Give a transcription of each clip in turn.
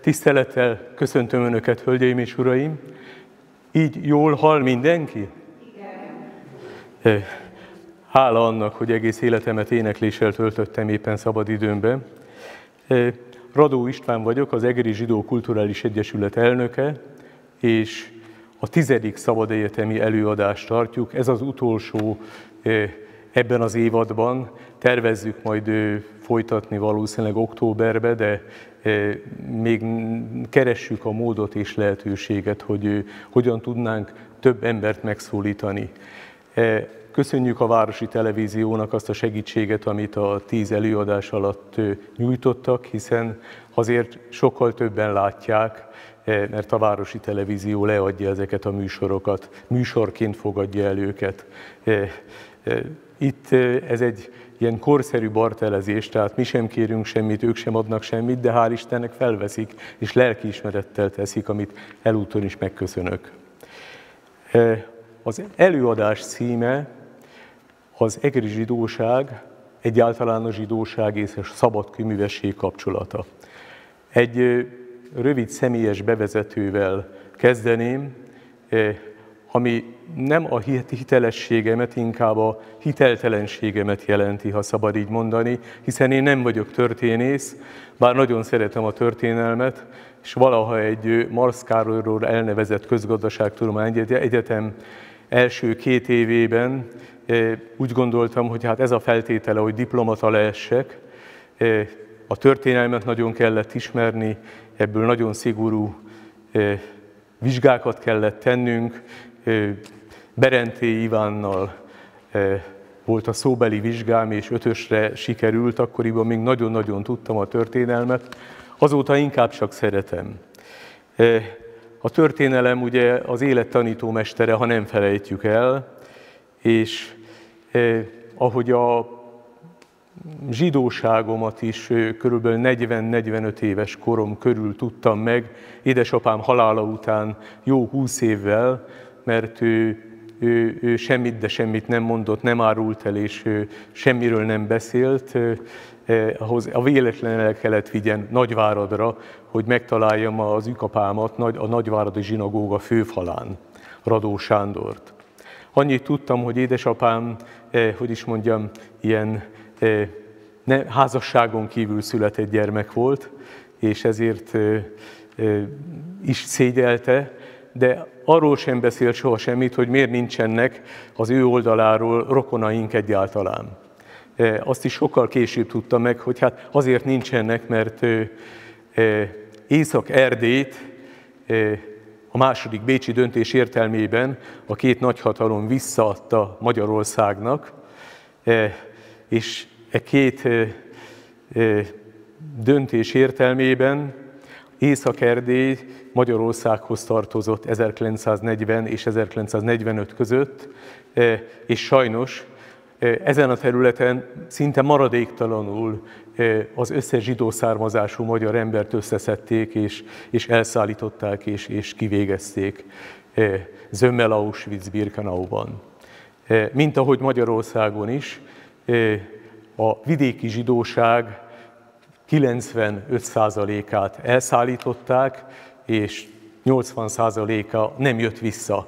Tisztelettel köszöntöm Önöket, hölgyeim és uraim! Így jól hall mindenki? Igen. Hála annak, hogy egész életemet énekléssel töltöttem éppen szabadidőmben. Radó István vagyok, az Egeri Zsidó Kulturális Egyesület elnöke, és a tizedik szabad egyetemi előadást tartjuk. Ez az utolsó ebben az évadban. Tervezzük majd folytatni valószínűleg októberbe, de még keressük a módot és lehetőséget, hogy hogyan tudnánk több embert megszólítani. Köszönjük a Városi Televíziónak azt a segítséget, amit a tíz előadás alatt nyújtottak, hiszen azért sokkal többen látják, mert a Városi Televízió leadja ezeket a műsorokat, műsorként fogadja el őket. Itt ez egy ilyen korszerű bartelezés, tehát mi sem kérünk semmit, ők sem adnak semmit, de hál' Istennek felveszik, és lelkiismerettel teszik, amit elúton is megköszönök. Az előadás címe az egri zsidóság, egyáltalán a zsidóság és a szabad kőművesség kapcsolata. Egy rövid személyes bevezetővel kezdeném, ami nem a hitelességemet, inkább a hiteltelenségemet jelenti, ha szabad így mondani, hiszen én nem vagyok történész, bár nagyon szeretem a történelmet, és valaha egy Marsz Károlyról elnevezett közgazdaságtudomány egyetem első két évében úgy gondoltam, hogy hát ez a feltétele, hogy diplomata lehessek. A történelmet nagyon kellett ismerni, ebből nagyon szigorú vizsgákat kellett tennünk. Berenté Ivánnal volt a szóbeli vizsgám, és ötösre sikerült, akkoriban még nagyon-nagyon tudtam a történelmet. Azóta inkább csak szeretem. A történelem ugye az élet tanítómestere, ha nem felejtjük el, és ahogy a zsidóságomat is körülbelül 40-45 éves korom körül tudtam meg, édesapám halála után jó 20 évvel, mert ő, ő, ő semmit, de semmit nem mondott, nem árult el, és ő semmiről nem beszélt. Ahhoz a véletlenül el kellett vigyen Nagyváradra, hogy megtaláljam az ükapámat a Nagyváradi zsinagóga főfalán, Radó Sándort. Annyit tudtam, hogy édesapám, eh, hogy is mondjam, ilyen eh, ne, házasságon kívül született gyermek volt, és ezért eh, eh, is szégyelte, de arról sem beszélt soha semmit, hogy miért nincsenek az ő oldaláról rokonaink egyáltalán. Eh, azt is sokkal később tudta meg, hogy hát azért nincsenek, mert eh, eh, Észak-Erdét a második Bécsi döntés értelmében a két nagyhatalom visszaadta Magyarországnak, e, és e két e, e, döntés értelmében Észak-Erdély Magyarországhoz tartozott 1940 és 1945 között, és sajnos ezen a területen szinte maradéktalanul az összes zsidó származású magyar embert összeszedték, és, és elszállították, és, és kivégezték Zömmel Auschwitz-Birkenauban. Mint ahogy Magyarországon is, a vidéki zsidóság 95%-át elszállították, és 80%-a nem jött vissza.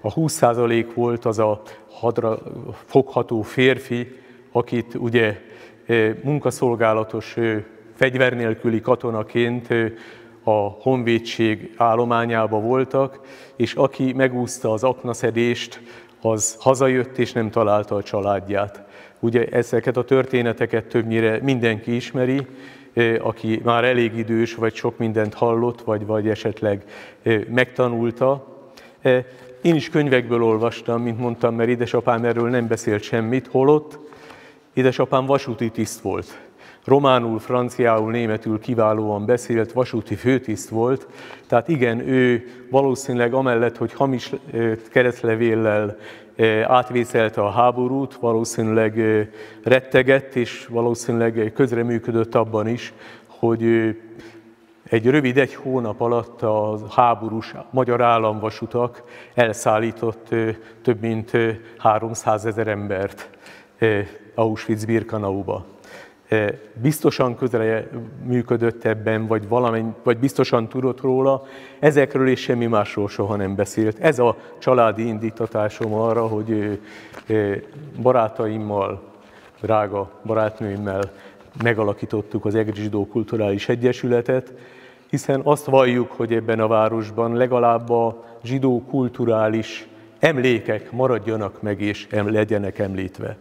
A 20% volt az a hadra fogható férfi, akit ugye munkaszolgálatos fegyver nélküli katonaként a honvédség állományába voltak, és aki megúszta az aknaszedést, az hazajött és nem találta a családját. Ugye ezeket a történeteket többnyire mindenki ismeri, aki már elég idős, vagy sok mindent hallott, vagy, vagy esetleg megtanulta. Én is könyvekből olvastam, mint mondtam, mert édesapám erről nem beszélt semmit, holott édesapám vasúti tiszt volt. Románul, franciául, németül kiválóan beszélt, vasúti főtiszt volt, tehát igen, ő valószínűleg amellett, hogy hamis keresztlevéllel átvészelte a háborút, valószínűleg rettegett, és valószínűleg közreműködött abban is, hogy egy rövid egy hónap alatt a háborús magyar államvasutak elszállított több mint 300 ezer embert Auschwitz-Birkenauba. Biztosan közre működött ebben, vagy, valamennyi, vagy biztosan tudott róla, ezekről és semmi másról soha nem beszélt. Ez a családi indítatásom arra, hogy barátaimmal, drága barátnőimmel megalakítottuk az Egri Kulturális Egyesületet, hiszen azt valljuk, hogy ebben a városban legalább a zsidó kulturális emlékek maradjanak meg és legyenek említve.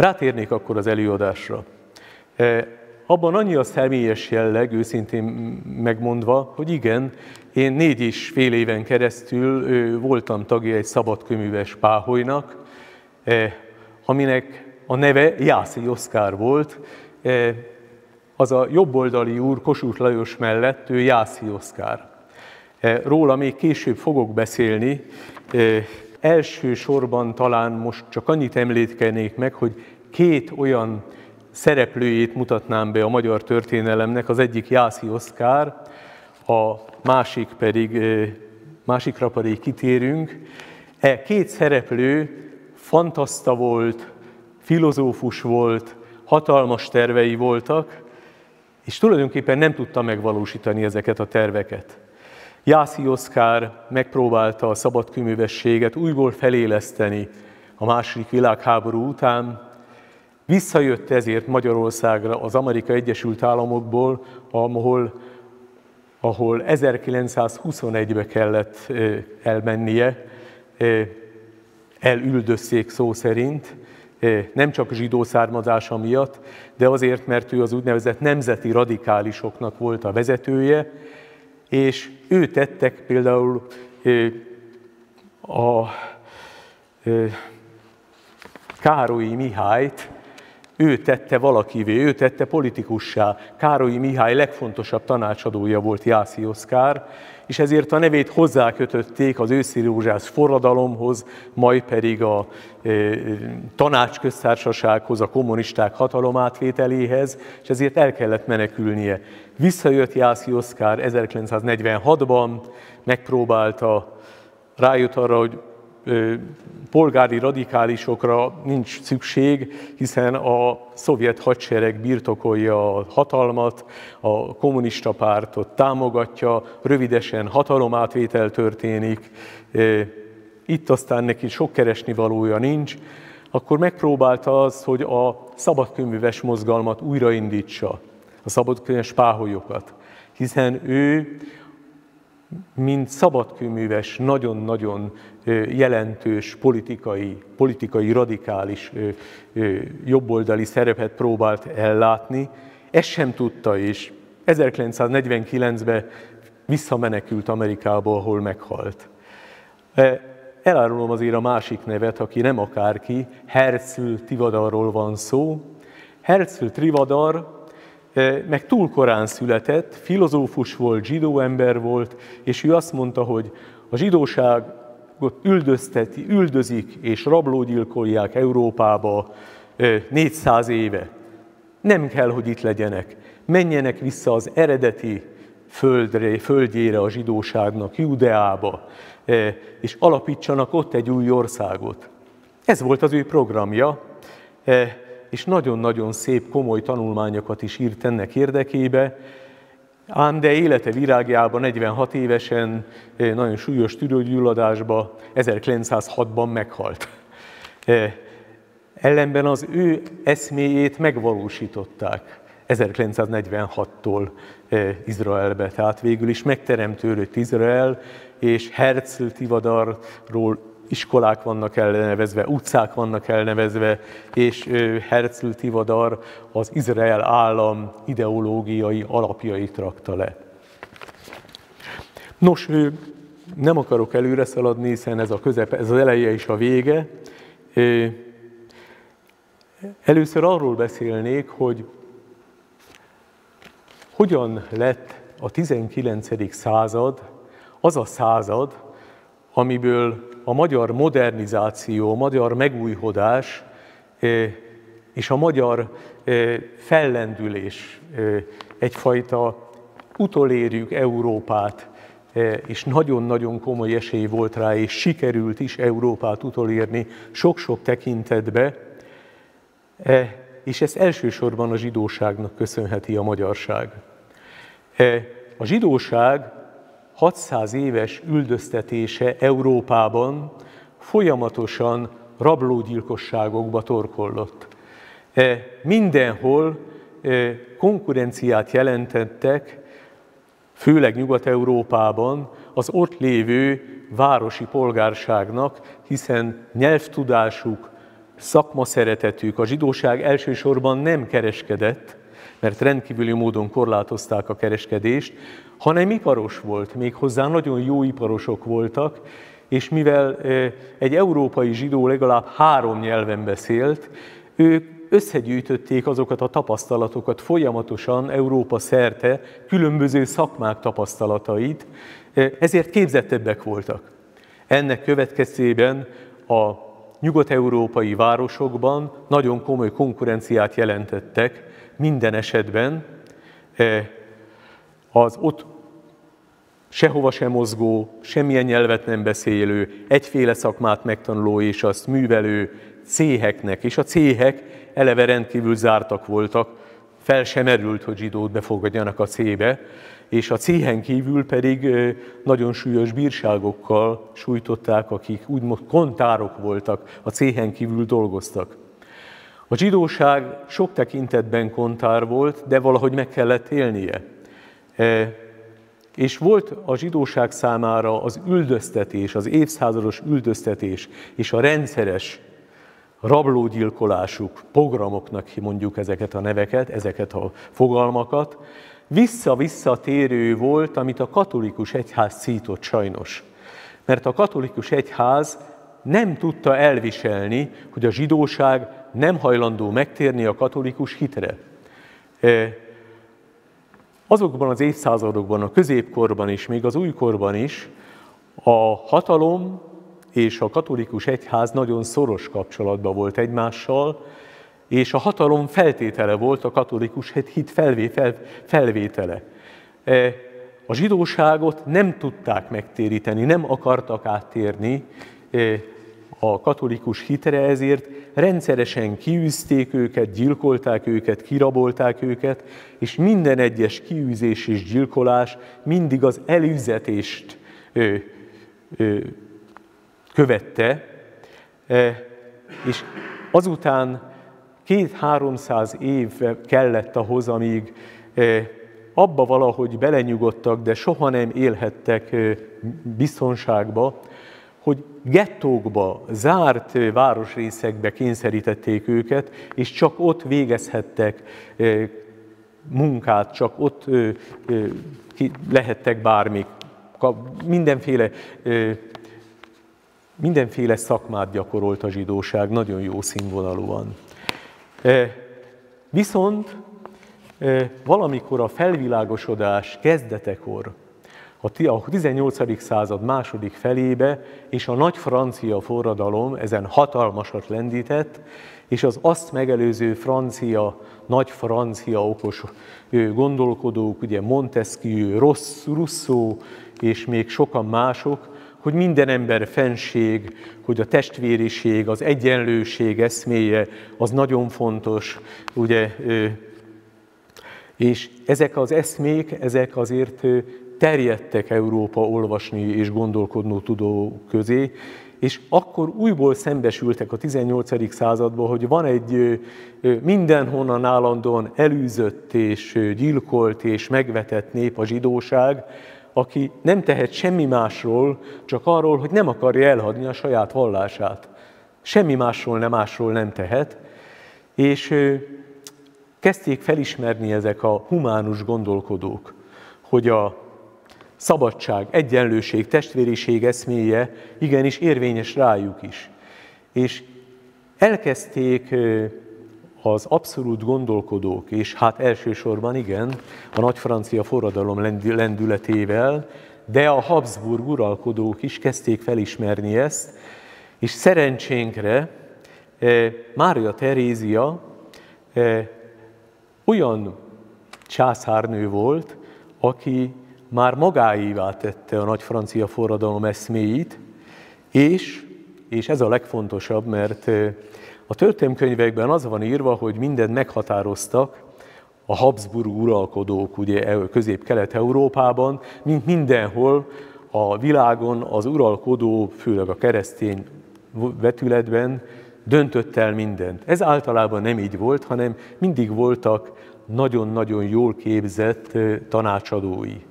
Rátérnék akkor az előadásra. E, abban annyi a személyes jelleg, őszintén megmondva, hogy igen, én négy és fél éven keresztül voltam tagja egy szabadköműves páholynak, e, aminek a neve Jászi Oszkár volt. E, az a jobboldali úr Kossuth Lajos mellett, ő Jászi Oszkár. Róla még később fogok beszélni, Elsősorban talán most csak annyit említkenék meg, hogy két olyan szereplőjét mutatnám be a magyar történelemnek, az egyik Jászi Oszkár, a másik pedig, másikra pedig kitérünk. E két szereplő fantaszta volt, filozófus volt, hatalmas tervei voltak, és tulajdonképpen nem tudta megvalósítani ezeket a terveket. Jászi Oszkár megpróbálta a szabadkőművességet újból feléleszteni a második világháború után, Visszajött ezért Magyarországra az Amerika Egyesült Államokból, ahol, ahol 1921-be kellett elmennie, elüldözték szó szerint, nem csak zsidó származása miatt, de azért, mert ő az úgynevezett nemzeti radikálisoknak volt a vezetője, és ő tettek például a Károlyi Mihályt, ő tette valakivé, ő tette politikussá. Károlyi Mihály legfontosabb tanácsadója volt Jászi Oszkár, és ezért a nevét hozzákötötték az őszi rózsász forradalomhoz, majd pedig a e, tanácsköztársasághoz, a kommunisták hatalomátvételéhez, és ezért el kellett menekülnie. Visszajött Jászi Oszkár 1946-ban, megpróbálta, rájött arra, hogy polgári radikálisokra nincs szükség, hiszen a szovjet hadsereg birtokolja a hatalmat, a kommunista pártot támogatja, rövidesen hatalomátvétel történik, itt aztán neki sok keresni valója nincs, akkor megpróbálta az, hogy a szabadkönyvűves mozgalmat újraindítsa, a szabadkönyves páholyokat, hiszen ő mint szabadkőműves, nagyon-nagyon jelentős politikai, politikai radikális jobboldali szerepet próbált ellátni. Ezt sem tudta, és 1949-ben visszamenekült Amerikába, ahol meghalt. Elárulom azért a másik nevet, aki nem akárki, Herzl Tivadarról van szó. Herzl Tivadar meg túl korán született, filozófus volt, zsidó ember volt, és ő azt mondta, hogy a zsidóságot üldözteti, üldözik és rablógyilkolják Európába 400 éve. Nem kell, hogy itt legyenek. Menjenek vissza az eredeti földre, földjére a zsidóságnak, Judeába, és alapítsanak ott egy új országot. Ez volt az ő programja és nagyon-nagyon szép, komoly tanulmányokat is írt ennek érdekébe, ám de élete virágjában 46 évesen eh, nagyon súlyos tüdőgyulladásba 1906-ban meghalt. Eh, ellenben az ő eszméjét megvalósították 1946-tól eh, Izraelbe. Tehát végül is megteremtődött Izrael, és Herzl Tivadarról iskolák vannak elnevezve, utcák vannak elnevezve, és Herzl Tivadar az Izrael állam ideológiai alapjait rakta le. Nos, nem akarok előre szaladni, hiszen ez, a közepe, ez az eleje és a vége. Először arról beszélnék, hogy hogyan lett a 19. század az a század, amiből a magyar modernizáció, a magyar megújhodás eh, és a magyar eh, fellendülés eh, egyfajta utolérjük Európát, és nagyon-nagyon komoly esély volt rá, és sikerült is Európát utolérni sok-sok tekintetbe, és ezt elsősorban a zsidóságnak köszönheti a magyarság. A zsidóság 600 éves üldöztetése Európában folyamatosan rablógyilkosságokba torkollott. Mindenhol konkurenciát jelentettek, főleg Nyugat-Európában, az ott lévő városi polgárságnak, hiszen nyelvtudásuk, szakmaszeretetük, a zsidóság elsősorban nem kereskedett, mert rendkívüli módon korlátozták a kereskedést, hanem iparos volt, méghozzá nagyon jó iparosok voltak, és mivel egy európai zsidó legalább három nyelven beszélt, ők összegyűjtötték azokat a tapasztalatokat folyamatosan Európa szerte, különböző szakmák tapasztalatait, ezért képzettebbek voltak. Ennek következtében a nyugat-európai városokban nagyon komoly konkurenciát jelentettek minden esetben az ott sehova sem mozgó, semmilyen nyelvet nem beszélő, egyféle szakmát megtanuló és azt művelő céheknek, és a céhek eleve rendkívül zártak voltak, fel sem merült, hogy zsidót befogadjanak a cébe, és a céhen kívül pedig nagyon súlyos bírságokkal sújtották, akik úgymond kontárok voltak, a céhen kívül dolgoztak. A zsidóság sok tekintetben kontár volt, de valahogy meg kellett élnie. És volt a zsidóság számára az üldöztetés, az évszázados üldöztetés és a rendszeres rablógyilkolásuk, pogramoknak mondjuk ezeket a neveket, ezeket a fogalmakat, vissza-visszatérő volt, amit a katolikus egyház szított sajnos. Mert a katolikus egyház nem tudta elviselni, hogy a zsidóság nem hajlandó megtérni a katolikus hitre. E, azokban az évszázadokban, a középkorban is, még az újkorban is a hatalom és a katolikus egyház nagyon szoros kapcsolatban volt egymással, és a hatalom feltétele volt a katolikus hit felvé, fel, felvétele. E, a zsidóságot nem tudták megtéríteni, nem akartak áttérni e, a katolikus hitre, ezért rendszeresen kiűzték őket, gyilkolták őket, kirabolták őket, és minden egyes kiűzés és gyilkolás mindig az elűzetést ö, ö, követte, e, és azután két-háromszáz év kellett ahhoz, amíg e, abba valahogy belenyugodtak, de soha nem élhettek biztonságba, hogy gettókba, zárt városrészekbe kényszerítették őket, és csak ott végezhettek munkát, csak ott lehettek bármik, mindenféle mindenféle szakmát gyakorolt a zsidóság, nagyon jó színvonalúan. Viszont valamikor a felvilágosodás kezdetekor, a 18. század második felébe, és a nagy francia forradalom ezen hatalmasat lendített, és az azt megelőző francia, nagy francia okos gondolkodók, ugye Montesquieu, Rousseau és még sokan mások, hogy minden ember fenség, hogy a testvériség, az egyenlőség eszméje, az nagyon fontos, ugye, és ezek az eszmék, ezek azért terjedtek Európa olvasni és gondolkodnó tudó közé, és akkor újból szembesültek a 18. században, hogy van egy mindenhonnan állandóan elűzött és gyilkolt és megvetett nép a zsidóság, aki nem tehet semmi másról, csak arról, hogy nem akarja elhagyni a saját vallását. Semmi másról nem másról nem tehet, és kezdték felismerni ezek a humánus gondolkodók, hogy a szabadság, egyenlőség, testvériség eszméje igenis érvényes rájuk is. És elkezdték az abszolút gondolkodók, és hát elsősorban igen, a nagy francia forradalom lendületével, de a Habsburg uralkodók is kezdték felismerni ezt, és szerencsénkre Mária Terézia olyan császárnő volt, aki már magáévá tette a nagy francia forradalom eszméit, és, és ez a legfontosabb, mert A történelmkönyvekben az van írva, hogy mindent meghatároztak a Habsburg uralkodók ugye közép-kelet-európában, mint mindenhol a világon az uralkodó, főleg a keresztény vetületben döntött el mindent. Ez általában nem így volt, hanem mindig voltak nagyon-nagyon jól képzett tanácsadói.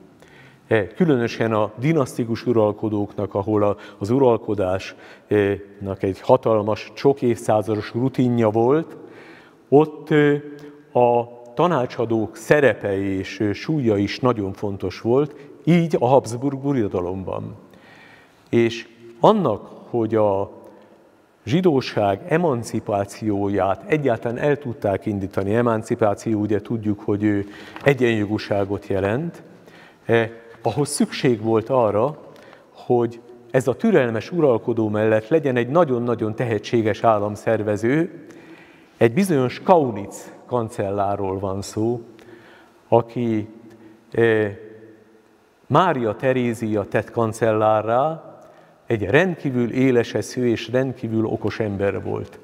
E, különösen a dinasztikus uralkodóknak, ahol az uralkodásnak egy hatalmas, sok évszázados rutinja volt, ott a tanácsadók szerepe és súlya is nagyon fontos volt, így a Habsburg uradalomban. És annak, hogy a zsidóság emancipációját egyáltalán el tudták indítani. Emancipáció, ugye tudjuk, hogy egyenjogúságot jelent. Ahhoz szükség volt arra, hogy ez a türelmes uralkodó mellett legyen egy nagyon-nagyon tehetséges államszervező, egy bizonyos Kaunitz kancellárról van szó, aki eh, Mária Terézia tett kancellárrá, egy rendkívül éleseszű és rendkívül okos ember volt.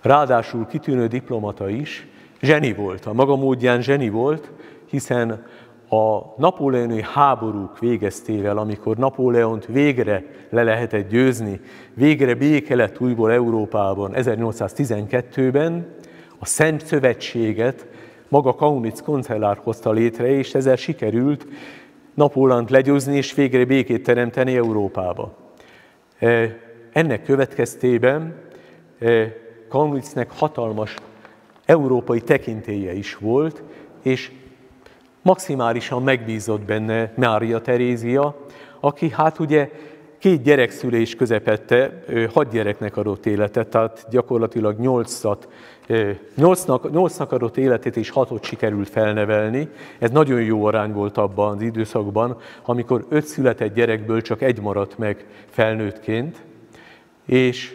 Ráadásul kitűnő diplomata is, zseni volt, a maga módján zseni volt, hiszen a napóleoni háborúk végeztével, amikor Napóleont végre le lehetett győzni, végre béke lett újból Európában 1812-ben, a Szent Szövetséget maga Kaunitz koncellár hozta létre, és ezzel sikerült Napóleont legyőzni és végre békét teremteni Európába. Ennek következtében Kaunitznek hatalmas európai tekintélye is volt, és maximálisan megbízott benne Mária Terézia, aki hát ugye két gyerekszülés közepette hat gyereknek adott életet, tehát gyakorlatilag nyolcat, nyolcnak, nyolcnak adott életét és hatot sikerült felnevelni. Ez nagyon jó arány volt abban az időszakban, amikor öt született gyerekből csak egy maradt meg felnőttként, és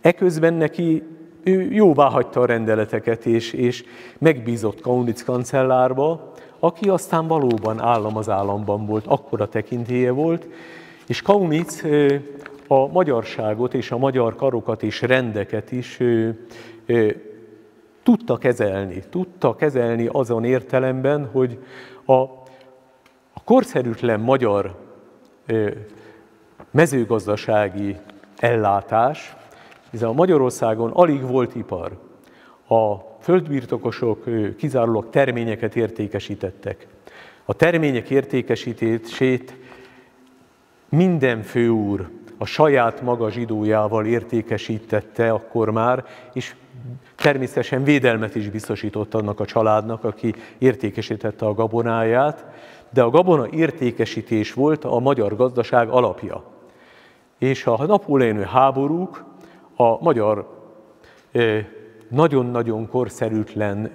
eközben neki ő jóvá hagyta a rendeleteket, és, és megbízott Kaunitz kancellárba, aki aztán valóban állam az államban volt, akkora tekintélye volt, és Kaunitz a magyarságot és a magyar karokat és rendeket is tudta kezelni. Tudta kezelni azon értelemben, hogy a, a korszerűtlen magyar mezőgazdasági ellátás, hiszen a Magyarországon alig volt ipar. A földbirtokosok kizárólag terményeket értékesítettek. A termények értékesítését minden főúr a saját maga zsidójával értékesítette akkor már, és természetesen védelmet is biztosított annak a családnak, aki értékesítette a gabonáját, de a gabona értékesítés volt a magyar gazdaság alapja. És a napóleoni háborúk a magyar nagyon-nagyon korszerűtlen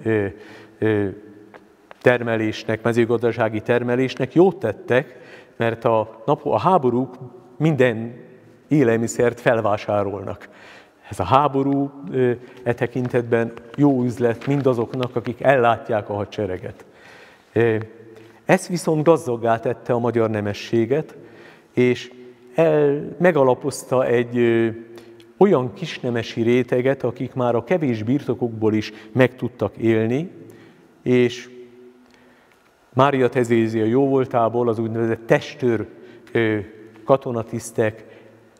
termelésnek, mezőgazdasági termelésnek jót tettek, mert a, nap, a háborúk minden élelmiszert felvásárolnak. Ez a háború e tekintetben jó üzlet mindazoknak, akik ellátják a hadsereget. Ez viszont gazdaggá tette a magyar nemességet, és el, megalapozta egy olyan kisnemesi réteget, akik már a kevés birtokokból is meg tudtak élni, és Mária Tezézia jó voltából az úgynevezett testőr katonatisztek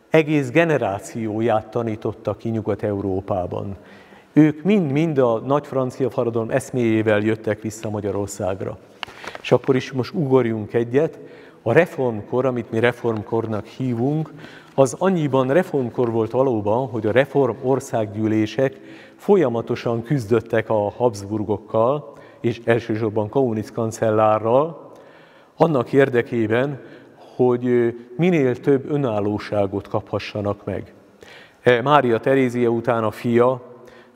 egész generációját tanította ki Nyugat-Európában. Ők mind-mind a nagy francia forradalom eszméjével jöttek vissza Magyarországra. És akkor is most ugorjunk egyet, a reformkor, amit mi reformkornak hívunk, az annyiban reformkor volt valóban, hogy a reform országgyűlések folyamatosan küzdöttek a Habsburgokkal, és elsősorban Kaunitz kancellárral, annak érdekében, hogy minél több önállóságot kaphassanak meg. E, Mária Terézia után a fia,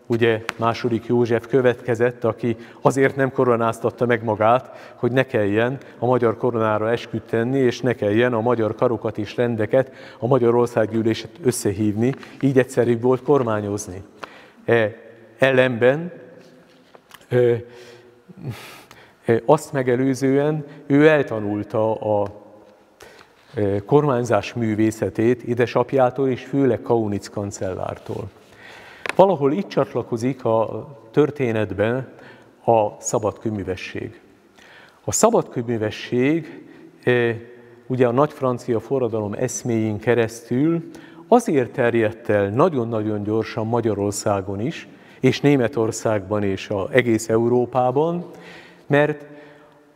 ugye második József következett, aki azért nem koronáztatta meg magát, hogy ne kelljen a magyar koronára esküt tenni, és ne kelljen a magyar karokat és rendeket, a magyar országgyűléset összehívni, így egyszerűbb volt kormányozni. E, ellenben e, e, azt megelőzően ő eltanulta a kormányzás művészetét édesapjától és főleg Kaunitz kancellártól. Valahol itt csatlakozik a történetben a szabadkőművesség. A szabadkőművesség ugye a nagy francia forradalom eszméjén keresztül azért terjedt el nagyon-nagyon gyorsan Magyarországon is, és Németországban és a egész Európában, mert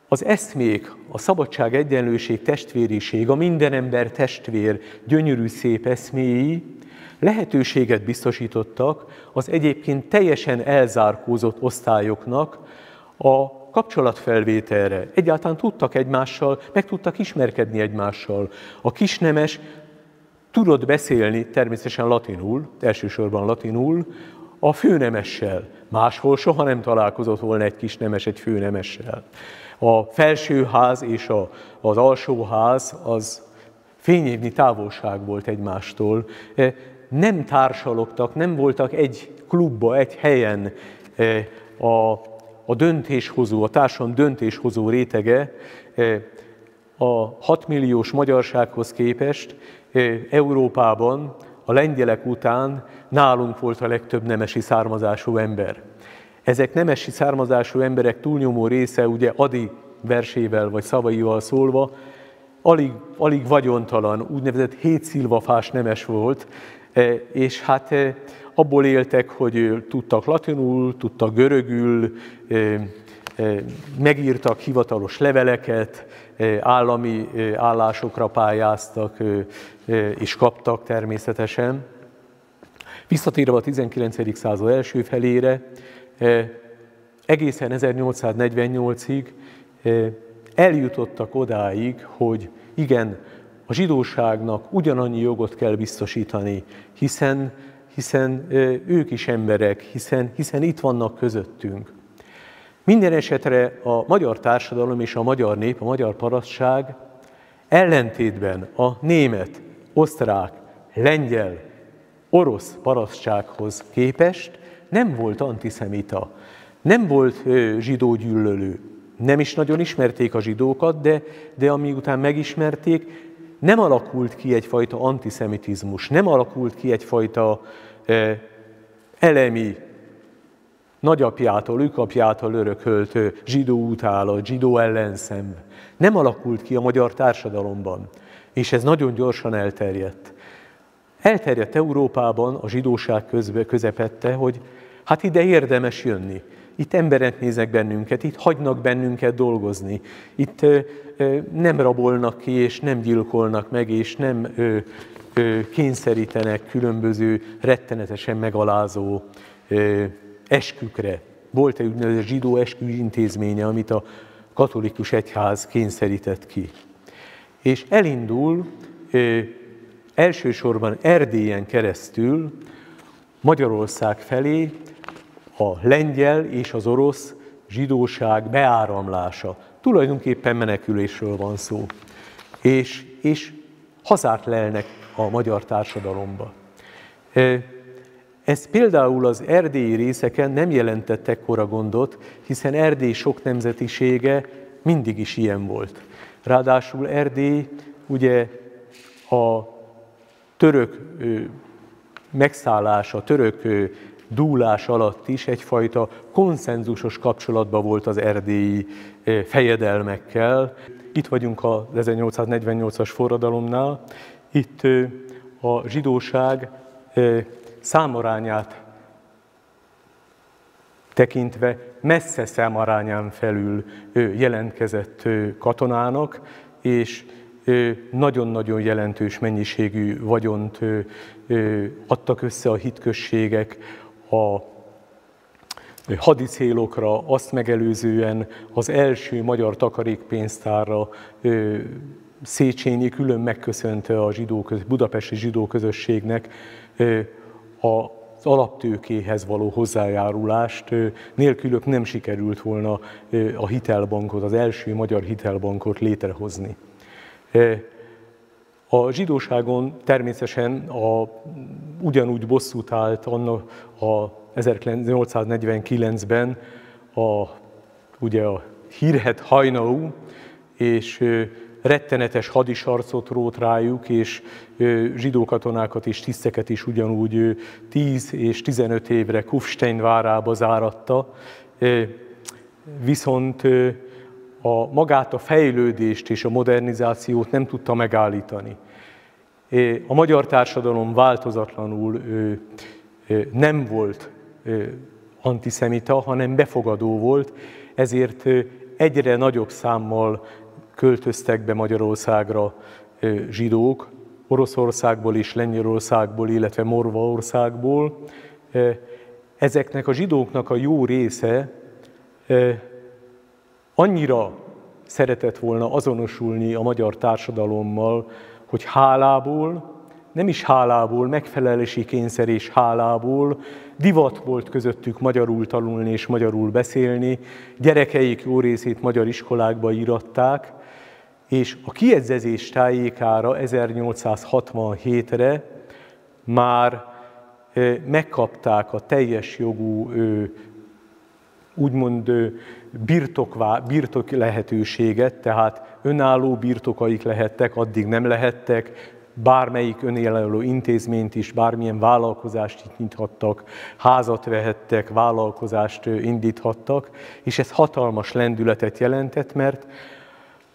az eszmék, a szabadság, egyenlőség, testvériség, a minden ember testvér, gyönyörű szép eszméi lehetőséget biztosítottak az egyébként teljesen elzárkózott osztályoknak a kapcsolatfelvételre. Egyáltalán tudtak egymással, meg tudtak ismerkedni egymással. A kisnemes tudott beszélni természetesen latinul, elsősorban latinul, a főnemessel. Máshol soha nem találkozott volna egy kisnemes egy főnemessel. A felsőház és a, az alsóház az fényévnyi távolság volt egymástól. Nem társalogtak, nem voltak egy klubba, egy helyen e, a, a döntéshozó, a társadalom döntéshozó rétege e, a 6 milliós magyarsághoz képest Európában a lengyelek után nálunk volt a legtöbb nemesi származású ember. Ezek nemesi származású emberek túlnyomó része, ugye Adi versével vagy szavaival szólva, alig, alig vagyontalan, úgynevezett hétszilvafás nemes volt, és hát e, abból éltek, hogy tudtak latinul, tudtak görögül, e, megírtak hivatalos leveleket, állami állásokra pályáztak, és kaptak természetesen. Visszatérve a 19. század első felére, egészen 1848-ig eljutottak odáig, hogy igen, a zsidóságnak ugyanannyi jogot kell biztosítani, hiszen, hiszen ők is emberek, hiszen, hiszen itt vannak közöttünk. Minden esetre a magyar társadalom és a magyar nép, a magyar parasztság ellentétben a német, osztrák, lengyel, orosz parasztsághoz képest nem volt antiszemita, nem volt zsidó gyűlölő. Nem is nagyon ismerték a zsidókat, de, de után megismerték, nem alakult ki egyfajta antiszemitizmus, nem alakult ki egyfajta elemi nagyapjától, ükapjától örökölt zsidó utálat, zsidó ellenszem. Nem alakult ki a magyar társadalomban, és ez nagyon gyorsan elterjedt. Elterjedt Európában a zsidóság közbe, közepette, hogy hát ide érdemes jönni. Itt emberek nézek bennünket, itt hagynak bennünket dolgozni. Itt nem rabolnak ki, és nem gyilkolnak meg, és nem ö, ö, kényszerítenek különböző rettenetesen megalázó ö, eskükre. Volt egy úgynevezett zsidó eskü intézménye, amit a katolikus egyház kényszerített ki. És elindul elsősorban Erdélyen keresztül Magyarország felé a lengyel és az orosz zsidóság beáramlása. Tulajdonképpen menekülésről van szó. És, és hazárt lelnek a magyar társadalomba. Ez például az erdélyi részeken nem jelentett ekkora gondot, hiszen Erdély sok nemzetisége mindig is ilyen volt. Ráadásul Erdély ugye a török megszállása, török dúlás alatt is egyfajta konszenzusos kapcsolatban volt az erdélyi fejedelmekkel. Itt vagyunk az 1848-as forradalomnál, itt a zsidóság számarányát tekintve messze számarányán felül jelentkezett katonának, és nagyon-nagyon jelentős mennyiségű vagyont adtak össze a hitközségek a hadicélokra, azt megelőzően az első magyar takarékpénztárra Széchenyi külön megköszönte a zsidó, budapesti zsidó közösségnek az alaptőkéhez való hozzájárulást. Nélkülök nem sikerült volna a hitelbankot, az első magyar hitelbankot létrehozni. A zsidóságon természetesen a, ugyanúgy bosszút állt annak a 1849-ben a, ugye a hírhet Hajnau, és rettenetes hadisarcot rót rájuk, és zsidó katonákat és tiszteket is ugyanúgy 10 és 15 évre Kufstein várába záratta. Viszont a magát a fejlődést és a modernizációt nem tudta megállítani. A magyar társadalom változatlanul nem volt antiszemita, hanem befogadó volt, ezért egyre nagyobb számmal költöztek be Magyarországra zsidók, Oroszországból és Lengyelországból, illetve Morvaországból. Ezeknek a zsidóknak a jó része annyira szeretett volna azonosulni a magyar társadalommal, hogy hálából, nem is hálából, megfelelési kényszer és hálából divat volt közöttük magyarul tanulni és magyarul beszélni, gyerekeik jó részét magyar iskolákba íratták, és a kiedzezés tájékára 1867-re már megkapták a teljes jogú úgymond birtokvá, birtok lehetőséget, tehát önálló birtokaik lehettek, addig nem lehettek, bármelyik önálló intézményt is, bármilyen vállalkozást nyithattak, házat vehettek, vállalkozást indíthattak, és ez hatalmas lendületet jelentett, mert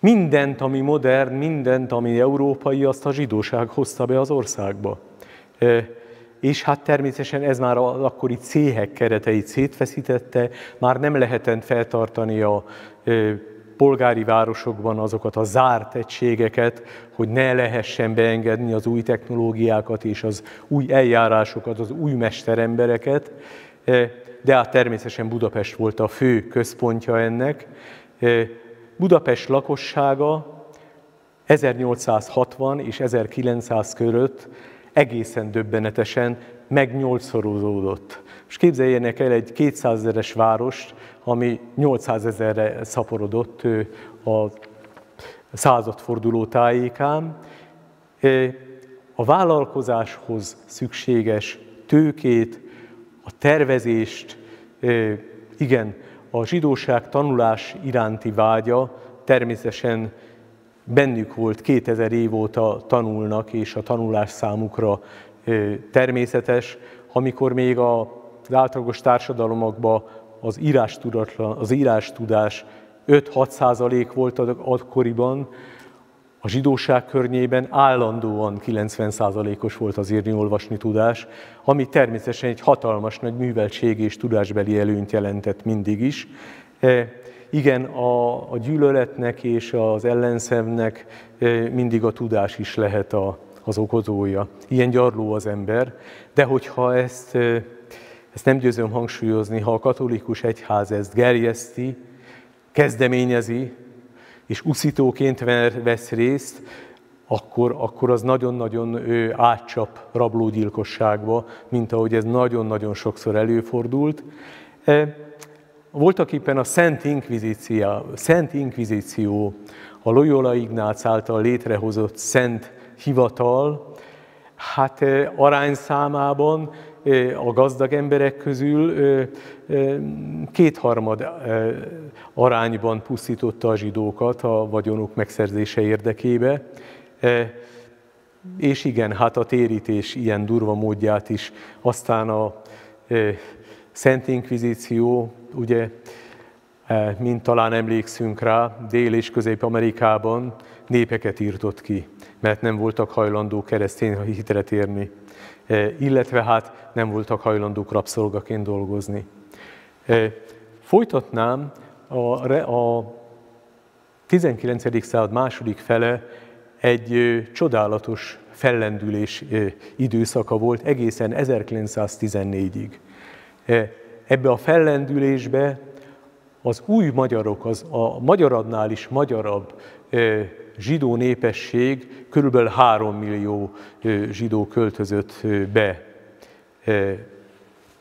mindent, ami modern, mindent, ami európai, azt a zsidóság hozta be az országba. És hát természetesen ez már az akkori céhek kereteit szétfeszítette, már nem lehetett feltartani a polgári városokban azokat a zárt egységeket, hogy ne lehessen beengedni az új technológiákat és az új eljárásokat, az új mesterembereket, de hát természetesen Budapest volt a fő központja ennek. Budapest lakossága 1860 és 1900 között egészen döbbenetesen megnyolcszorozódott. És képzeljenek el egy 200 ezeres várost, ami 800 ezerre szaporodott a századforduló tájékán. A vállalkozáshoz szükséges tőkét, a tervezést, igen, a zsidóság tanulás iránti vágya természetesen bennük volt, 2000 év óta tanulnak, és a tanulás számukra természetes, amikor még az általagos társadalomokban az írás, tudatlan, az írás tudás 5-6 százalék volt akkoriban, a zsidóság környében állandóan 90 százalékos volt az írni-olvasni tudás, ami természetesen egy hatalmas nagy műveltség és tudásbeli előnyt jelentett mindig is. Igen, a, a gyűlöletnek és az ellenszemnek mindig a tudás is lehet a, az okozója. Ilyen gyarló az ember, de hogyha ezt, ezt nem győzöm hangsúlyozni, ha a katolikus egyház ezt gerjeszti, kezdeményezi, és uszítóként vesz részt, akkor, akkor az nagyon-nagyon átcsap rablógyilkosságba, mint ahogy ez nagyon-nagyon sokszor előfordult. Voltak éppen a Szent Inkvizíció, Szent Inkvizíció, a Loyola Ignác által létrehozott szent hivatal, hát arányszámában a gazdag emberek közül kétharmad arányban pusztította a zsidókat a vagyonuk megszerzése érdekébe. És igen, hát a térítés ilyen durva módját is. Aztán a Szent Inkvizíció, ugye, mint talán emlékszünk rá, Dél- és Közép-Amerikában népeket írtott ki, mert nem voltak hajlandók keresztény hitre térni. E, illetve hát nem voltak hajlandók rabszolgaként dolgozni. E, folytatnám, a 19. század második fele egy csodálatos fellendülés időszaka volt egészen 1914-ig. Ebbe a fellendülésbe az új magyarok, az a magyaradnál is magyarabb zsidó népesség, körülbelül 3 millió zsidó költözött be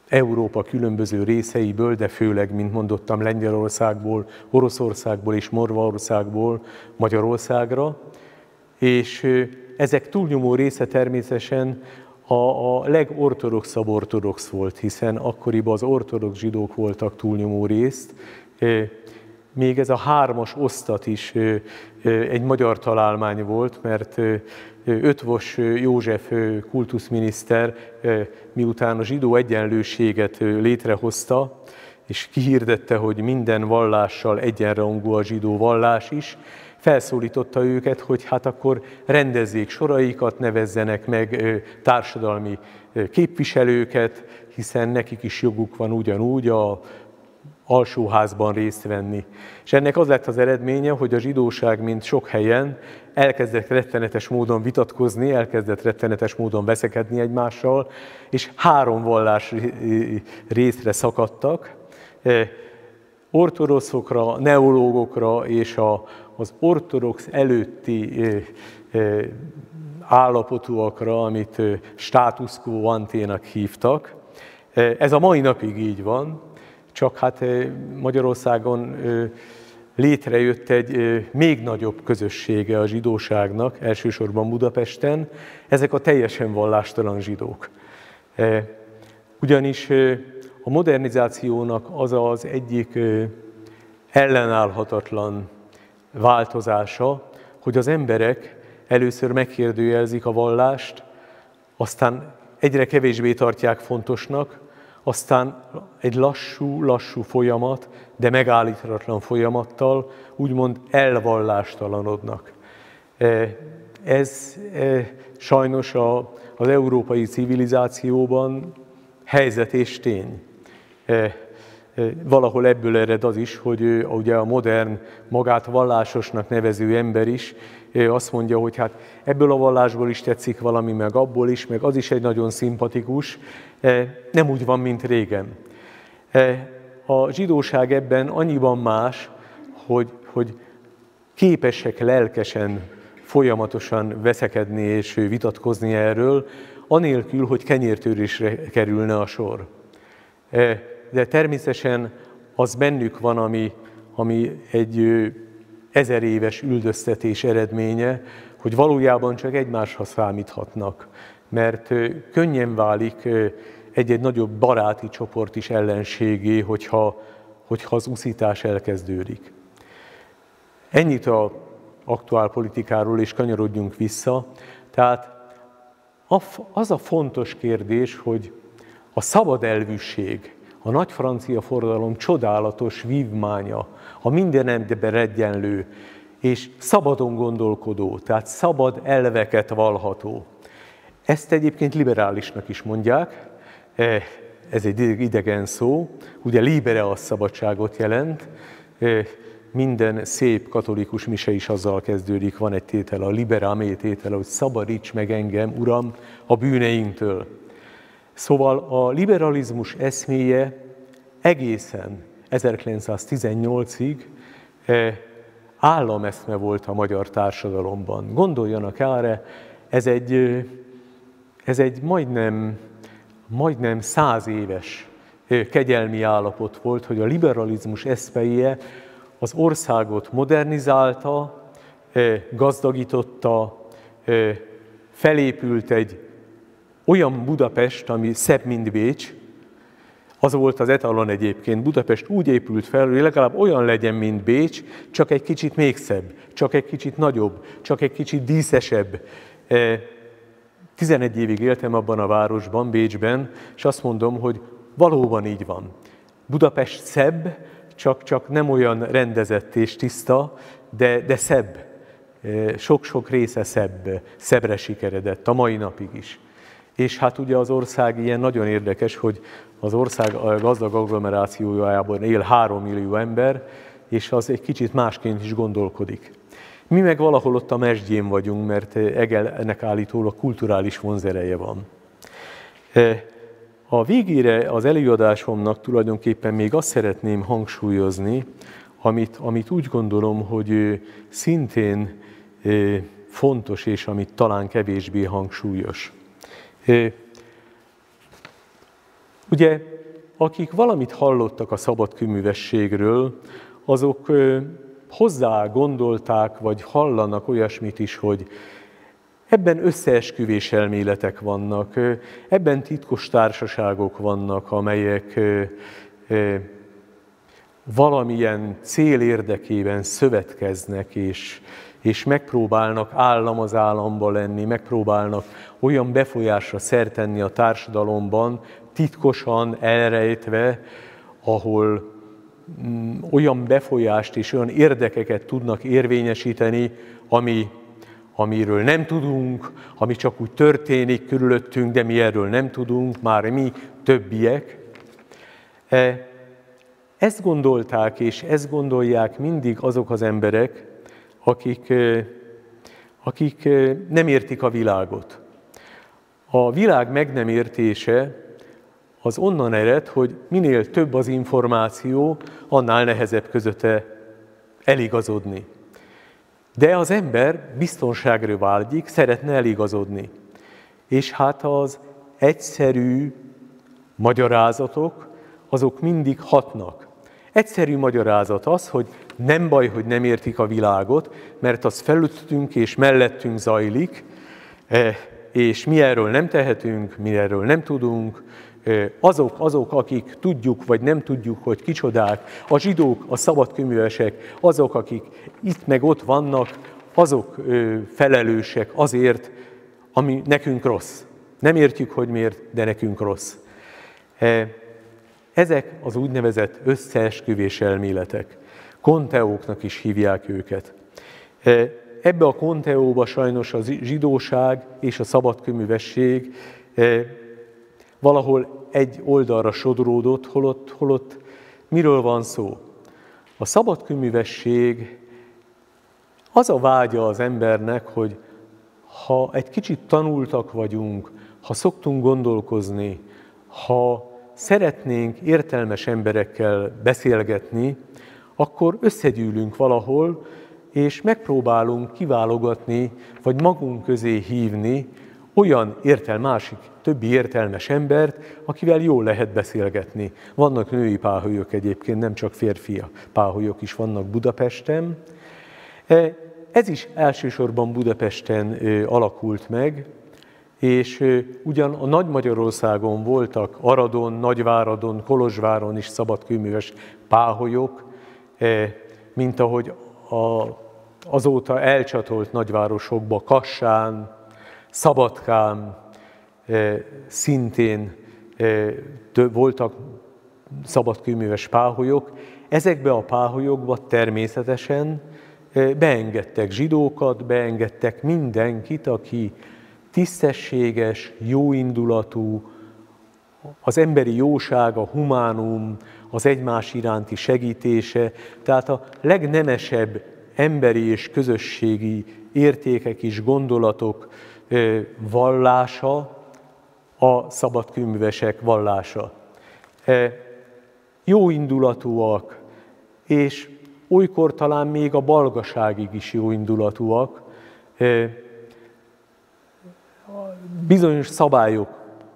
Európa különböző részeiből, de főleg, mint mondottam, Lengyelországból, Oroszországból és Morvaországból Magyarországra, és ezek túlnyomó része természetesen a, a legortodoxabb ortodox volt, hiszen akkoriban az ortodox zsidók voltak túlnyomó részt, még ez a hármas osztat is egy magyar találmány volt, mert Ötvos József kultuszminiszter miután a zsidó egyenlőséget létrehozta, és kihirdette, hogy minden vallással egyenrangú a zsidó vallás is, felszólította őket, hogy hát akkor rendezzék soraikat, nevezzenek meg társadalmi képviselőket, hiszen nekik is joguk van ugyanúgy a alsóházban részt venni. És ennek az lett az eredménye, hogy a zsidóság, mint sok helyen, elkezdett rettenetes módon vitatkozni, elkezdett rettenetes módon veszekedni egymással, és három vallás részre szakadtak, ortodoxokra, neológokra és a, az ortodox előtti állapotúakra, amit status anténak hívtak. Ez a mai napig így van, csak hát Magyarországon létrejött egy még nagyobb közössége a zsidóságnak, elsősorban Budapesten, ezek a teljesen vallástalan zsidók. Ugyanis a modernizációnak az az egyik ellenállhatatlan változása, hogy az emberek először megkérdőjelzik a vallást, aztán egyre kevésbé tartják fontosnak, aztán egy lassú, lassú folyamat, de megállíthatatlan folyamattal úgymond elvallástalanodnak. E, ez e, sajnos a, az európai civilizációban helyzet és tény. Valahol ebből ered az is, hogy ugye a modern, magát vallásosnak nevező ember is azt mondja, hogy hát ebből a vallásból is tetszik valami, meg abból is, meg az is egy nagyon szimpatikus, nem úgy van, mint régen. A zsidóság ebben annyiban más, hogy, hogy képesek lelkesen, folyamatosan veszekedni és vitatkozni erről, anélkül, hogy kenyértörésre kerülne a sor. De természetesen az bennük van, ami, ami egy ezer éves üldöztetés eredménye, hogy valójában csak egymásra számíthatnak, mert könnyen válik egy-egy nagyobb baráti csoport is ellenségé, hogyha, hogyha az uszítás elkezdődik. Ennyit a aktuál politikáról, és kanyarodjunk vissza. Tehát az a fontos kérdés, hogy a szabad elvűség, a nagy francia forradalom csodálatos vívmánya, a minden ember egyenlő, és szabadon gondolkodó, tehát szabad elveket valható. Ezt egyébként liberálisnak is mondják, e, ez egy idegen szó, ugye libere a szabadságot jelent, e, minden szép katolikus mise is azzal kezdődik, van egy tétel, a liberámé tétel, hogy szabadíts meg engem, Uram, a bűneinktől. Szóval a liberalizmus eszméje egészen 1918-ig eh, állameszme volt a magyar társadalomban. Gondoljanak erre, ez egy, eh, ez egy majdnem, majdnem száz éves eh, kegyelmi állapot volt, hogy a liberalizmus eszmeje az országot modernizálta, gazdagította, felépült egy olyan Budapest, ami szebb, mint Bécs, az volt az etalon egyébként. Budapest úgy épült fel, hogy legalább olyan legyen, mint Bécs, csak egy kicsit még szebb, csak egy kicsit nagyobb, csak egy kicsit díszesebb. 11 e, évig éltem abban a városban, Bécsben, és azt mondom, hogy valóban így van. Budapest szebb, csak, csak nem olyan rendezett és tiszta, de, de szebb. E, sok-sok része szebb, szebbre sikeredett, a mai napig is. És hát ugye az ország ilyen nagyon érdekes, hogy az ország a gazdag agglomerációjában él 3 millió ember, és az egy kicsit másként is gondolkodik. Mi meg valahol ott a mesdjén vagyunk, mert Egel ennek állítólag kulturális vonzereje van. E, a végére az előadásomnak tulajdonképpen még azt szeretném hangsúlyozni, amit, amit úgy gondolom, hogy szintén fontos, és amit talán kevésbé hangsúlyos. Ugye, akik valamit hallottak a szabadkőművességről, azok hozzá gondolták, vagy hallanak olyasmit is, hogy ebben összeesküvés elméletek vannak, ebben titkos társaságok vannak, amelyek valamilyen cél érdekében szövetkeznek, és, és megpróbálnak állam az államba lenni, megpróbálnak olyan befolyásra szertenni a társadalomban, titkosan, elrejtve, ahol mm, olyan befolyást és olyan érdekeket tudnak érvényesíteni, ami, amiről nem tudunk, ami csak úgy történik körülöttünk, de mi erről nem tudunk, már mi többiek. E, ezt gondolták és ezt gondolják mindig azok az emberek, akik, akik nem értik a világot. A világ meg nem értése az onnan ered, hogy minél több az információ, annál nehezebb közötte eligazodni. De az ember biztonságra vágyik, szeretne eligazodni. És hát az egyszerű magyarázatok, azok mindig hatnak. Egyszerű magyarázat az, hogy nem baj, hogy nem értik a világot, mert az felüttünk és mellettünk zajlik, eh, és mi erről nem tehetünk, mi erről nem tudunk, azok, azok, akik tudjuk vagy nem tudjuk, hogy kicsodák, a zsidók, a szabadköművesek, azok, akik itt meg ott vannak, azok felelősek azért, ami nekünk rossz. Nem értjük, hogy miért, de nekünk rossz. Ezek az úgynevezett összeesküvés elméletek. Konteóknak is hívják őket. Ebbe a konteóba sajnos a zsidóság és a szabadköművesség valahol egy oldalra sodródott, holott, holott miről van szó? A szabadkőművesség az a vágya az embernek, hogy ha egy kicsit tanultak vagyunk, ha szoktunk gondolkozni, ha szeretnénk értelmes emberekkel beszélgetni, akkor összegyűlünk valahol, és megpróbálunk kiválogatni, vagy magunk közé hívni olyan értel másik, többi értelmes embert, akivel jól lehet beszélgetni. Vannak női páholyok egyébként, nem csak férfi páholyok is vannak Budapesten. E, ez is elsősorban Budapesten alakult meg, és ugyan a Nagy Magyarországon voltak Aradon, Nagyváradon, Kolozsváron is szabadkőműves páholyok, e, mint ahogy a, azóta elcsatolt nagyvárosokba, Kassán, Szabadkán eh, szintén eh, voltak szabadkőműves páholyok. Ezekbe a páholyokba természetesen beengedtek zsidókat, beengedtek mindenkit, aki tisztességes, jóindulatú, az emberi jóság, a humánum, az egymás iránti segítése, tehát a legnemesebb emberi és közösségi értékek és gondolatok vallása a szabadkőművesek vallása. Jó indulatúak, és olykor talán még a balgaságig is jó indulatúak. Bizonyos szabályok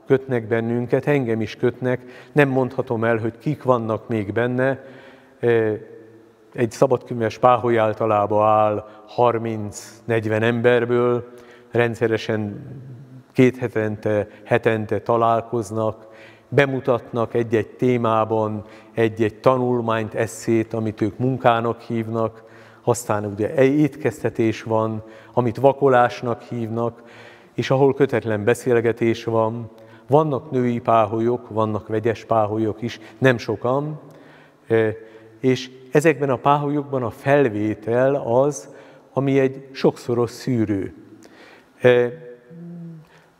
kötnek bennünket, engem is kötnek, nem mondhatom el, hogy kik vannak még benne. Egy szabadkőműves páholy általában áll 30-40 emberből, rendszeresen két hetente, hetente találkoznak, bemutatnak egy-egy témában egy-egy tanulmányt, eszét, amit ők munkának hívnak, aztán ugye étkeztetés van, amit vakolásnak hívnak, és ahol kötetlen beszélgetés van, vannak női páholyok, vannak vegyes páholyok is, nem sokan, és ezekben a páholyokban a felvétel az, ami egy sokszoros szűrő.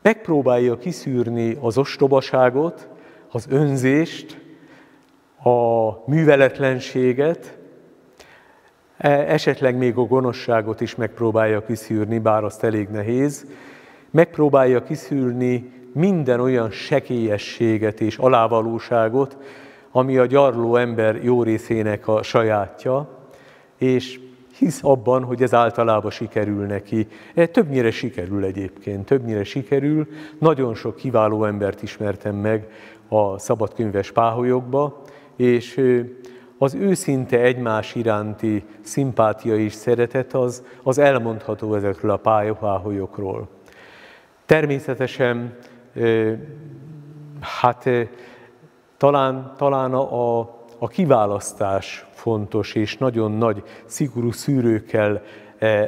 Megpróbálja kiszűrni az ostobaságot, az önzést, a műveletlenséget, e, esetleg még a gonoszságot is megpróbálja kiszűrni, bár azt elég nehéz, megpróbálja kiszűrni minden olyan sekélyességet és alávalóságot, ami a gyarló ember jó részének a sajátja, és hisz abban, hogy ez általában sikerül neki. E, többnyire sikerül egyébként, többnyire sikerül. Nagyon sok kiváló embert ismertem meg a szabadkönyves páholyokba, és az őszinte egymás iránti szimpátia és szeretet az, az elmondható ezekről a páholyokról. Természetesen, hát talán, talán a, a kiválasztás fontos, és nagyon nagy, szigorú szűrőkkel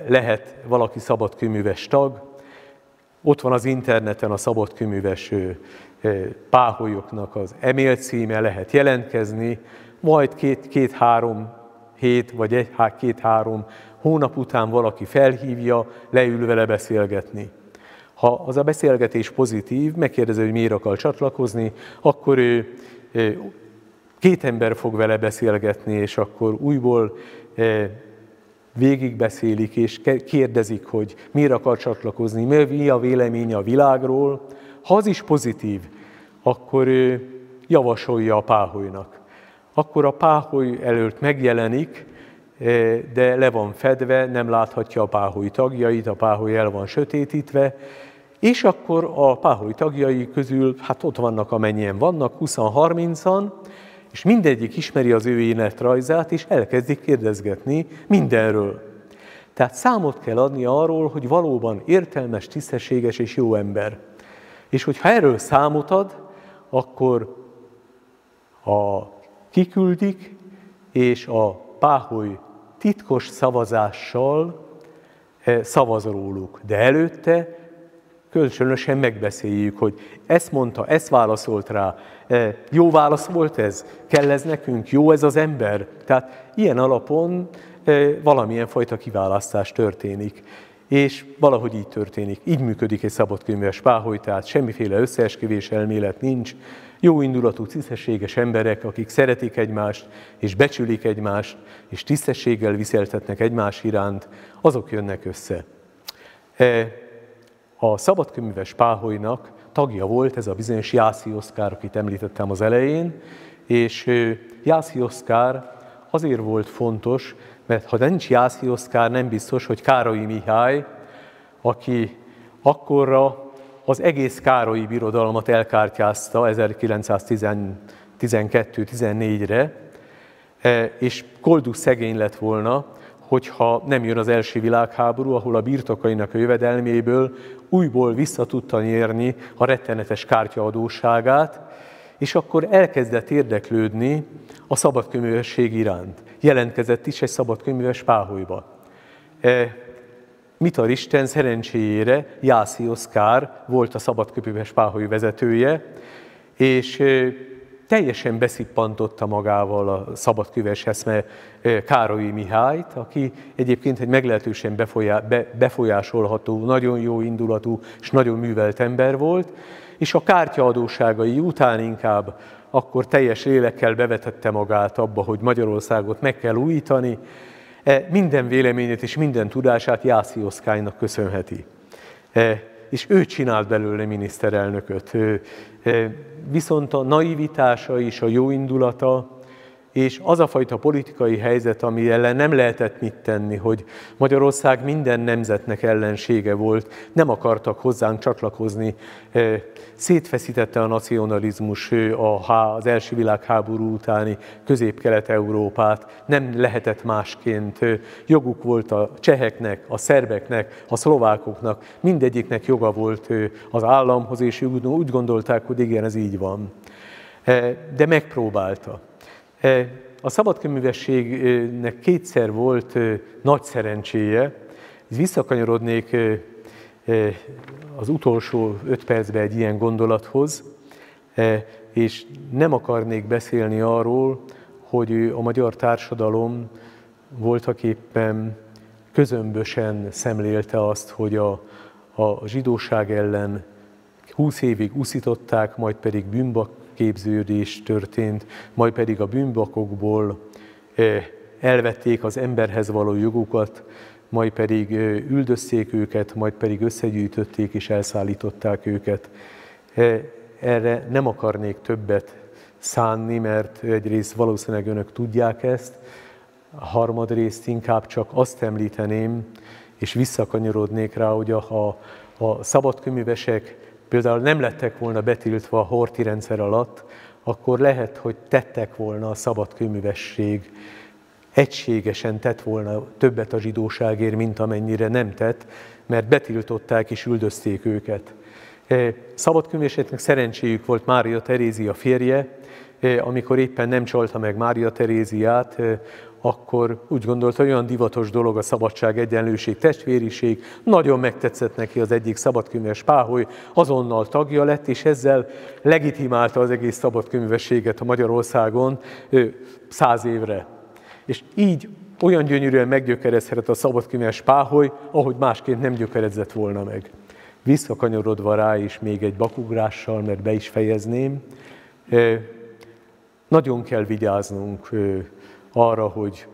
lehet valaki szabadkőműves tag. Ott van az interneten a szabadkőműves páholyoknak az e-mail címe, lehet jelentkezni, majd két-három két, hét vagy egy, két-három hónap után valaki felhívja, leül vele beszélgetni. Ha az a beszélgetés pozitív, megkérdezi, hogy miért akar csatlakozni, akkor ő, két ember fog vele beszélgetni, és akkor újból végigbeszélik, és kérdezik, hogy miért akar csatlakozni, mi a véleménye a világról. Ha az is pozitív, akkor ő javasolja a páholynak. Akkor a páholy előtt megjelenik, de le van fedve, nem láthatja a páholy tagjait, a páholy el van sötétítve, és akkor a páholy tagjai közül, hát ott vannak amennyien vannak, 20-30-an, és mindegyik ismeri az ő életrajzát, és elkezdik kérdezgetni mindenről. Tehát számot kell adni arról, hogy valóban értelmes, tisztességes és jó ember. És hogyha erről számot ad, akkor a kiküldik, és a páholy titkos szavazással eh, szavaz róluk. De előtte kölcsönösen megbeszéljük, hogy ezt mondta, ezt válaszolt rá, eh, jó válasz volt ez, kell ez nekünk, jó ez az ember. Tehát ilyen alapon eh, valamilyen fajta kiválasztás történik. És valahogy így történik. Így működik egy szabadkönyves páholy, tehát semmiféle összeesküvés elmélet nincs. Jó indulatú, tisztességes emberek, akik szeretik egymást, és becsülik egymást, és tisztességgel viseltetnek egymás iránt, azok jönnek össze. E, a szabadkönyves páholynak tagja volt ez a bizonyos Jászi Oszkár, akit említettem az elején, és Jászi Oszkár azért volt fontos, mert ha nincs Jászi Oszkár, nem biztos, hogy Károly Mihály, aki akkorra az egész Károlyi birodalmat elkártyázta 1912-14-re, e, és Koldus szegény lett volna, hogyha nem jön az első világháború, ahol a birtokainak a jövedelméből újból vissza tudta nyerni a rettenetes kártyaadóságát, és akkor elkezdett érdeklődni a szabadkönyvesség iránt. Jelentkezett is egy szabadkönyves páholyba. E, Mitar Isten szerencséjére Jászi Oszkár volt a szabadköpőves páholy vezetője, és teljesen beszippantotta magával a szabadköves eszme Károlyi Mihályt, aki egyébként egy meglehetősen befolyásolható, nagyon jó indulatú és nagyon művelt ember volt, és a kártyaadóságai után inkább akkor teljes lélekkel bevetette magát abba, hogy Magyarországot meg kell újítani, E, minden véleményét és minden tudását Jászi Oszkálynak köszönheti. E, és ő csinált belőle miniszterelnököt. E, viszont a naivitása és a jó indulata és az a fajta politikai helyzet, ami ellen nem lehetett mit tenni, hogy Magyarország minden nemzetnek ellensége volt, nem akartak hozzánk csatlakozni, szétfeszítette a nacionalizmus az első világháború utáni közép-kelet-európát, nem lehetett másként. Joguk volt a cseheknek, a szerbeknek, a szlovákoknak, mindegyiknek joga volt az államhoz, és úgy gondolták, hogy igen, ez így van. De megpróbálta. E, a szabadkönyvességnek kétszer volt e, nagy szerencséje. Visszakanyarodnék e, az utolsó öt percben egy ilyen gondolathoz, és nem akarnék beszélni arról, hogy a magyar társadalom voltak éppen közömbösen szemlélte azt, hogy a, a zsidóság ellen húsz évig uszították, majd pedig bűnbak képződés történt, majd pedig a bűnbakokból elvették az emberhez való jogukat, majd pedig üldözték őket, majd pedig összegyűjtötték és elszállították őket. Erre nem akarnék többet szánni, mert egyrészt valószínűleg önök tudják ezt, a harmadrészt inkább csak azt említeném, és visszakanyarodnék rá, hogy a, a, a például nem lettek volna betiltva a horti rendszer alatt, akkor lehet, hogy tettek volna a szabad kőművesség, egységesen tett volna többet a zsidóságért, mint amennyire nem tett, mert betiltották és üldözték őket. E, Szabadkönyvéseknek szerencséjük volt Mária Terézia férje, amikor éppen nem csalta meg Mária Teréziát, akkor úgy gondolta, hogy olyan divatos dolog a szabadság, egyenlőség, testvériség. Nagyon megtetszett neki az egyik szabadkönyves páholy, azonnal tagja lett, és ezzel legitimálta az egész szabadkönyvességet a Magyarországon száz évre. És így olyan gyönyörűen meggyökerezhetett a szabadkönyves páholy, ahogy másként nem gyökerezett volna meg. Visszakanyarodva rá is még egy bakugrással, mert be is fejezném, nagyon kell vigyáznunk arra, hogy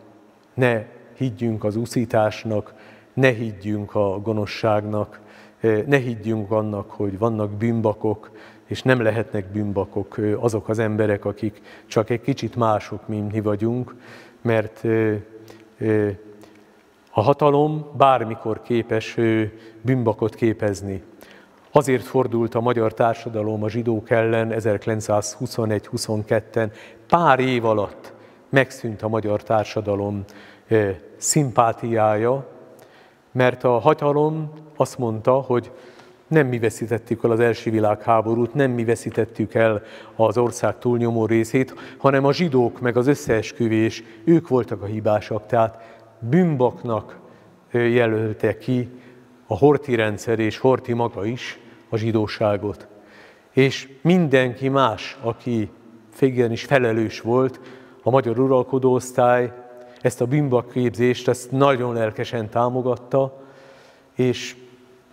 ne higgyünk az uszításnak, ne higgyünk a gonoszságnak, ne higgyünk annak, hogy vannak bűnbakok, és nem lehetnek bűnbakok azok az emberek, akik csak egy kicsit mások, mint mi vagyunk, mert a hatalom bármikor képes bűnbakot képezni. Azért fordult a magyar társadalom a zsidók ellen 1921-22-en, pár év alatt megszűnt a magyar társadalom szimpátiája, mert a hatalom azt mondta, hogy nem mi veszítettük el az első világháborút, nem mi veszítettük el az ország túlnyomó részét, hanem a zsidók meg az összeesküvés, ők voltak a hibásak. Tehát bűnbaknak jelölte ki a Horti rendszer és Horti maga is a zsidóságot. És mindenki más, aki is felelős volt, a magyar uralkodóosztály ezt a bűnbakképzést, ezt nagyon lelkesen támogatta, és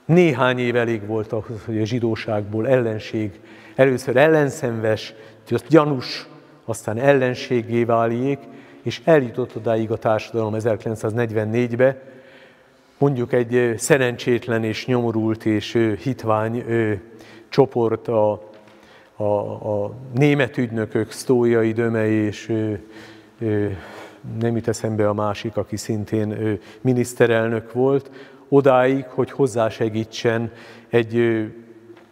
néhány év elég volt ahhoz, hogy a zsidóságból ellenség, először ellenszenves, gyanús, aztán ellenségé váljék, és eljutott odáig a társadalom 1944-be, mondjuk egy szerencsétlen és nyomorult és hitvány csoport a, a, a német ügynökök, Sztójai Döme és nem jut eszembe a másik, aki szintén miniszterelnök volt, odáig, hogy hozzásegítsen egy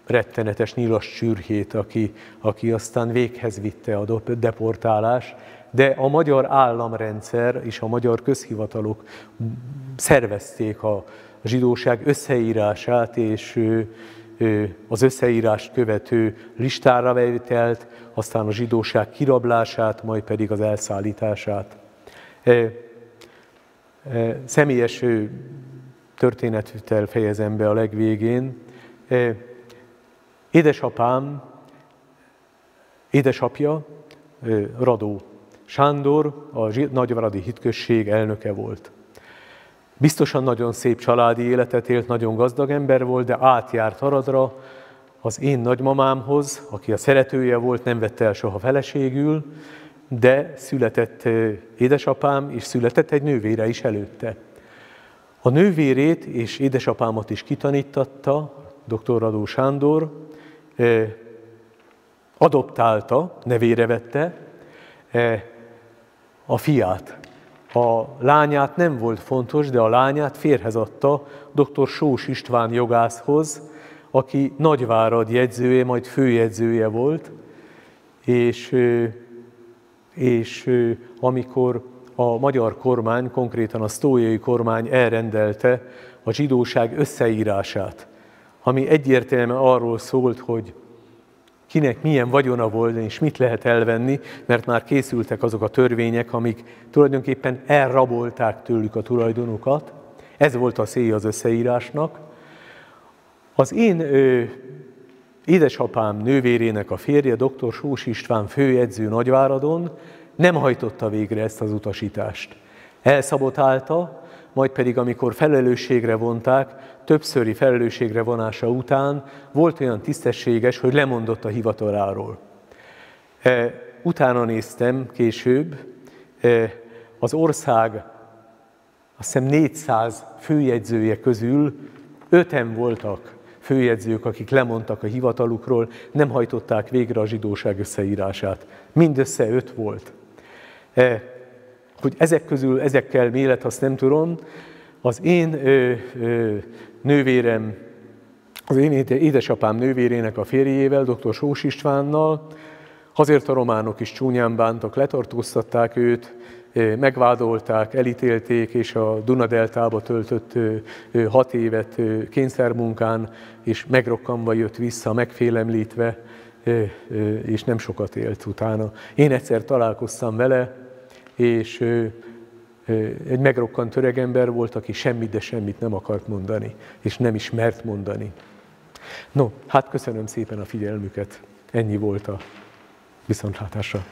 rettenetes nyilas csürhét, aki, aki aztán véghez vitte a deportálás, de a magyar államrendszer és a magyar közhivatalok szervezték a zsidóság összeírását, és az összeírást követő listára vételt, aztán a zsidóság kirablását, majd pedig az elszállítását. Személyes történettel fejezem be a legvégén. Édesapám, édesapja Radó Sándor, a Nagyvaradi Hitközség elnöke volt. Biztosan nagyon szép családi életet élt, nagyon gazdag ember volt, de átjárt Aradra az én nagymamámhoz, aki a szeretője volt, nem vette el soha feleségül, de született édesapám, és született egy nővére is előtte. A nővérét és édesapámat is kitanítatta, dr. Radó Sándor, adoptálta, nevére vette a fiát. A lányát nem volt fontos, de a lányát férhez adta dr. Sós István jogászhoz, aki Nagyvárad jegyzője, majd főjegyzője volt, és, és amikor a magyar kormány, konkrétan a sztójai kormány elrendelte a zsidóság összeírását, ami egyértelműen arról szólt, hogy kinek milyen vagyona volt, és mit lehet elvenni, mert már készültek azok a törvények, amik tulajdonképpen elrabolták tőlük a tulajdonukat. Ez volt a szél az összeírásnak. Az én ö, édesapám nővérének a férje, dr. Sós István főjegyző Nagyváradon nem hajtotta végre ezt az utasítást. Elszabotálta, majd pedig amikor felelősségre vonták, többszöri felelősségre vonása után volt olyan tisztességes, hogy lemondott a hivataláról. E, utána néztem később, e, az ország azt hiszem 400 főjegyzője közül öten voltak főjegyzők, akik lemondtak a hivatalukról, nem hajtották végre a zsidóság összeírását. Mindössze öt volt. E, hogy ezek közül ezekkel mi lett, azt nem tudom. Az én ö, ö, nővérem, az én édesapám nővérének a férjével, dr. Sós Istvánnal, azért a románok is csúnyán bántak, letartóztatták őt, megvádolták, elítélték, és a Dunadeltába töltött hat évet kényszermunkán, és megrokkanva jött vissza, megfélemlítve, és nem sokat élt utána. Én egyszer találkoztam vele, és egy megrokkant öregember volt, aki semmit, de semmit nem akart mondani, és nem is mert mondani. No, hát köszönöm szépen a figyelmüket. Ennyi volt a viszontlátásra.